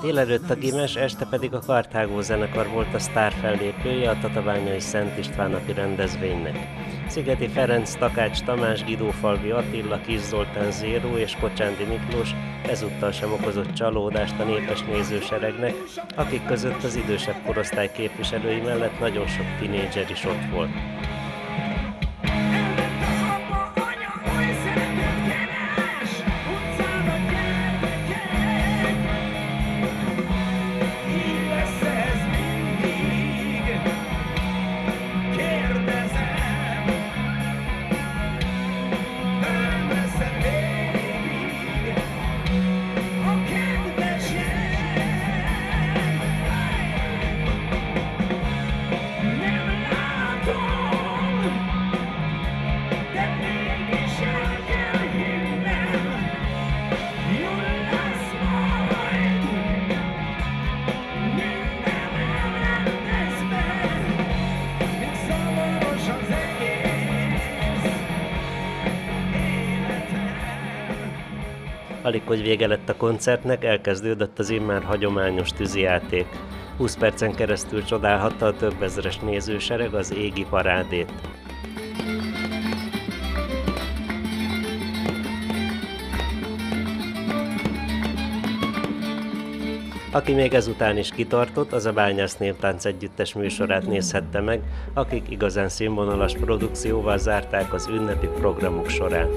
Délelőtt a Gimes, este pedig a Kartágó zenekar volt a sztár fellépője a Tatabányai Szent István napi rendezvénynek. Szigeti Ferenc, Takács Tamás, Gidófalvi Attila, Kis Zoltán Zéró és Kocsándi Miklós ezúttal sem okozott csalódást a népes nézőseregnek, akik között az idősebb korosztály képviselői mellett nagyon sok tinédzser is ott volt. Alig, hogy vége lett a koncertnek, elkezdődött az immár hagyományos tűzijáték. 20 percen keresztül csodálhatta a több ezeres nézősereg az égi parádét. Aki még ezután is kitartott, az a Bányász Néptánc Együttes műsorát nézhette meg, akik igazán színvonalas produkcióval zárták az ünnepi programok során.